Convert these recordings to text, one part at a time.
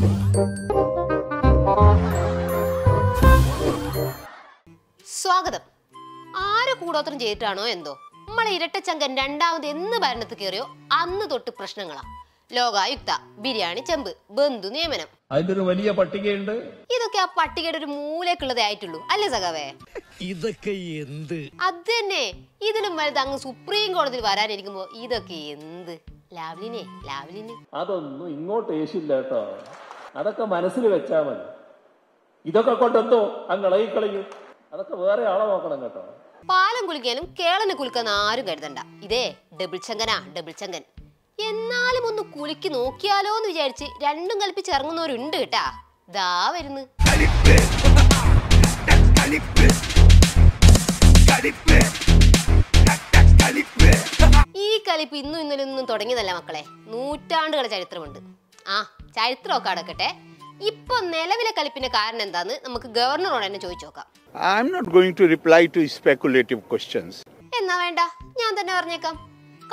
സ്വാഗതം. ആര് കൂടോത്രം ചെയ്തിട്ടാണോ എന്തോ? നമ്മളെ ഇരട്ടച്ചങ്കൻ രണ്ടാമത് എന്ന് ഭരണത്തിൽ കയറിയോ അന്ന് തൊട്ട് പ്രശ്നങ്ങളാ. ലോകായുക്ത ബിരിയാണി ചെമ്പ് ബന്ധു നിയമനം. അതിന്റെ വലിയ പട്ടികയുണ്ട്. ഇതൊക്കെ ആ പട്ടികയുടെ ഒരു മൂലക്കുള്ളതേ ആയിട്ടുള്ളൂ. അല്ലേ സഖാവേ? ഇതൊക്കെ എന്ത്? അത് തന്നെ. ഇതിനും വലുത് അങ്ങ് സുപ്രീം കോടതിയിൽ വരാനിരിക്കുമ്പോ ഇതൊക്കെ എന്ത്? ലാവ്ലിനെ ലാവ്ലിനെ. അതൊന്നും ഇങ്ങോട്ട് ഏശില്ല കേട്ടോ അതൊക്കെ മനസ്സിൽ വെച്ചാൽ മതി. ഇതൊക്കെ കൊണ്ടെന്തോ അങ്ങ് ഇളകിക്കളയും. അതൊക്കെ വേറെ ആളെ നോക്കണം കേട്ടോ. പാലം കുളിക്കാനും കേളന് കുലുക്കാന്ന് ആരും കരുതണ്ട. ഇതേ ഡബിൾ ചങ്കനാ ഡബിൾ ചങ്കൻ എന്നാലും ഒന്ന് കുളിക്ക് നോക്കിയാലോ എന്ന് വിചാരിച്ച് രണ്ടും കൽപ്പിച്ച് ഇറങ്ങുന്നവരുണ്ട് കേട്ടാ. ദാ വരുന്നു. ഈ കലിപ്പ് ഇന്നും ഇന്നലെ ഒന്നും തുടങ്ങിയതല്ല മക്കളെ. നൂറ്റാണ്ടുകളുടെ ചരിത്രമുണ്ട്. ആ ചരിത്രമൊക്കെ അടക്കട്ടെ. ഇപ്പൊ നിലവിലെ കളിപ്പിന് കാരണം എന്താന്ന് നമുക്ക് ഗവർണറോട് തന്നെ ചോദിച്ചു നോക്കാം. എന്നാ വേണ്ട ഞാൻ തന്നെ പറഞ്ഞേക്കാം.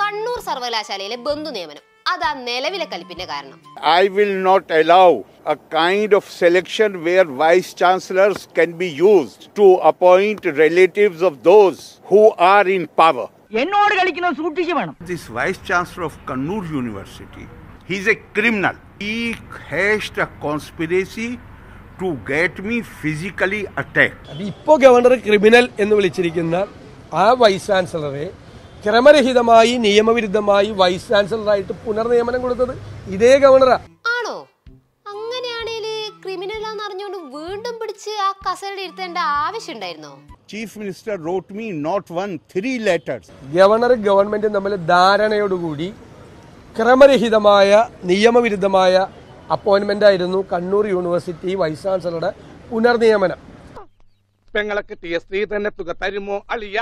കണ്ണൂർ സർവകലാശാലയിലെ ബന്ധു നിയമനം അതാ നിലവിലെ കളിപ്പിന്റെ കാരണം. I will not allow a kind of selection where vice chancellors can be used to appoint relatives of those who are in power എന്നോട് കളിക്കുന്ന സൂക്ഷിച്ചു വേണം. This vice chancellor of Kannur university he's a criminal. He hatched a conspiracy to get me physically attacked. അത് ഇപ്പോ governor criminal എന്ന് വിളിച്ചിരിക്കുന്ന ആ vice ചാൻസലറെ ക്രമരഹിതമായി നിയമവിരുദ്ധമായി വൈസ് ചാൻസലറായിട്ട് പുനർനിയമനം കൊടുത്തത് ഇതേ ഗവർണറാ ആണോ അങ്ങനെയാണേൽ ക്രിമിനലാന്ന് അറിഞ്ഞുകൊണ്ട് വീണ്ടും പിടിച്ച് ആ കസേരയിൽ ഇരുത്തേണ്ട ആവശ്യം ഉണ്ടായിരുന്നോ Chief Minister wrote me not one, three governor ഗവൺമെന്റും തമ്മിൽ ധാരണയോടുകൂടി ക്രമരഹിതമായ നിയമവിരുദ്ധമായ അപ്പോയിൻമെന്റ് ആയിരുന്നു കണ്ണൂർ യൂണിവേഴ്സിറ്റി വൈസ് ചാൻസലറുടെ പുനർനിയമനം. പെങ്ങളൊക്കെ ടി എസ് ത്രീ തന്നെ തുക തരുമോ അളിയ?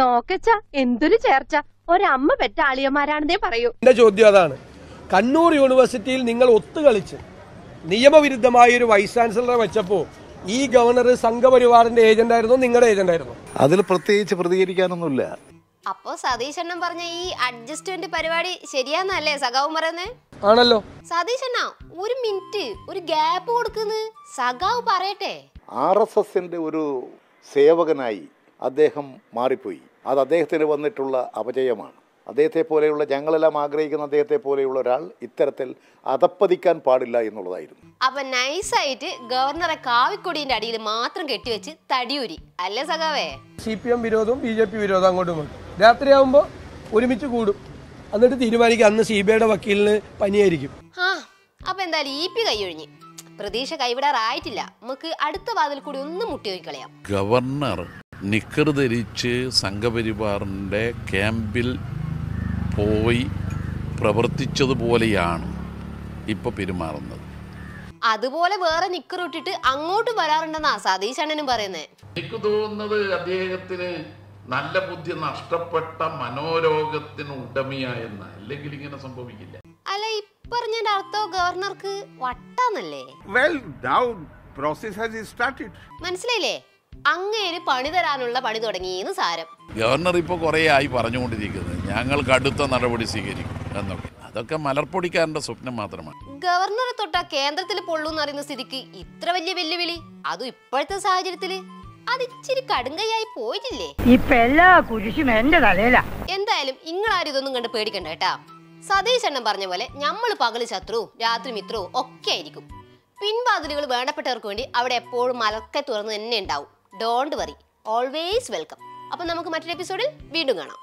നോക്കച്ച എന്തൊരു ചേർച്ച. ഒരമ്മ പെറ്റ അളിയന്മാരാണെന്നേ പറയൂ. എന്റെ ചോദ്യം അതാണ്. കണ്ണൂർ യൂണിവേഴ്സിറ്റിയിൽ നിങ്ങൾ ഒത്തുകളിച്ച് നിയമവിരുദ്ധമായ ഒരു വൈസ് ചാൻസലറെ വെച്ചപ്പോ ഈ ഗവർണർ സംഘപരിവാറിന്റെ ഏജന്റായിരുന്നു നിങ്ങളുടെ ഏജന്റ് ആയിരുന്നോ അതിൽ പ്രത്യേകിച്ച് പ്രതികരിക്കാനൊന്നുമില്ല. അപ്പോ സതീശണ്ണൻ പറഞ്ഞ ഈ അഡ്ജസ്റ്റ്മെന്റ് പരിപാടി ശരിയാന്നല്ലേ സഖാവും പറയുന്നേ? ആണല്ലോ. സതീശണ്ണ ഒരു മിനിറ്റ് ഒരു ഗ്യാപ്പ് കൊടുക്കുന്നു. സഖാവ് പറയട്ടെ. ആർ എസ് എസിന്റെ ഒരു സേവകനായി അദ്ദേഹം മാറിപ്പോയി. അത് അദ്ദേഹത്തിന് വന്നിട്ടുള്ള അപജയമാണ്. അദ്ദേഹത്തെ പോലെയുള്ള ഞങ്ങളെല്ലാം ആഗ്രഹിക്കുന്ന അദ്ദേഹത്തെ പോലെയുള്ള ഒരാൾ ഇത്തരത്തിൽ അതപ്പതിക്കാൻ പാടില്ല എന്നുള്ളതായിരുന്നു. അപ്പൊ നൈസായിട്ട് ഗവർണറെ കാവിക്കൊടിന്റെ അടിയിൽ മാത്രം കെട്ടിവെച്ച് തടിയൂരി. അല്ലേ സഖാവേ? സി പി എം വിരോധവും ബി ജെ പി വിരോധം അങ്ങോട്ടും രാത്രിയാകുമ്പോൾ ഒരുമിച്ച് കൂടും. എന്നിട്ട് തീരുമാനിക്കുക അന്ന് സി ബി ഐയുടെ വക്കീലിന് പനിയായിരിക്കും. ആ അപ്പൊ എന്തായാലും ഇ പി കൈയൊഴിഞ്ഞ്. പ്രതീക്ഷ കൈവിടാറായിട്ടില്ല. നമുക്ക് അടുത്ത വാതിൽ കൂടി ഒന്ന് മുട്ടി നോക്കിക്കളയാം. ഗവർണർ നിക്കർ ധരിച്ച് സംഘപരിവാറിന്റെ ക്യാമ്പിൽ പോയി പ്രവർത്തിച്ചതുപോലെയാണ് ഇപ്പൊ പെരുമാറുന്നത്. അതുപോലെ വേറെ നിക്കർ ഇട്ടിട്ട് അങ്ങോട്ട് വരാറുണ്ടെന്നാ സതീശ് അണ്ണനും പറയുന്നത് എനിക്ക് തോന്നുന്നത് അദ്ദേഹത്തിന് നല്ല ബുദ്ധി നഷ്ടപ്പെട്ട മനോരോഗത്തിന് ഉടമയായെന്ന അല്ലെങ്കിൽ ഇങ്ങനെ സംഭവിക്കില്ല. അല്ല ഇപ്പറഞ്ഞതിന്റെ അർത്ഥം ഗവർണർക്ക് വട്ടാന്നല്ലേ? Well process process has started മനസ്സിലായില്ലേ? അങ്ങേര് പണി തരാനുള്ള പണി തുടങ്ങിയെന്ന് സാരം. ഗവർണർ ഇപ്പൊ കുറേ ആയി പറഞ്ഞുകൊണ്ടിരിക്കുന്നത് ഞങ്ങൾ അടുത്ത നടപടി സ്വീകരിക്കും എന്നൊക്കെ. അതൊക്കെ മലർപ്പൊടിക്കാരന്റെ സ്വപ്നം മാത്രമാണ്. ഗവർണറെ തൊട്ട കേന്ദ്രത്തിൽ പൊള്ളൂന്ന് അറിയുന്ന സ്ഥിതിക്ക് ഇത്ര വലിയ വെല്ലുവിളി? അതും ഇപ്പോഴത്തെ സാഹചര്യത്തിൽ? അത് ഇച്ചിരി കടുങ്കയായി പോയിട്ടില്ലേ? ഇപ്പൊ എല്ലാ കുരിശും എന്റെ തലയിലാ. എന്തായാലും നിങ്ങളാരും ഇതൊന്നും കണ്ട് പേടിക്കണ്ട കേട്ടാ. സതീശ് അണ്ണൻ പറഞ്ഞ പോലെ നമ്മൾ പകൽ ശത്രു രാത്രി മിത്രവും ഒക്കെ ആയിരിക്കും. പിൻവാതിലുകൾ വേണ്ടപ്പെട്ടവർക്ക് വേണ്ടി അവിടെ എപ്പോഴും മലക്കെ തുറന്ന് തന്നെ ഉണ്ടാവും. ഡോണ്ട് വറി ഓൾവേസ് വെൽക്കം അപ്പൊ നമുക്ക് മറ്റൊരു എപ്പിസോഡിൽ വീണ്ടും കാണാം.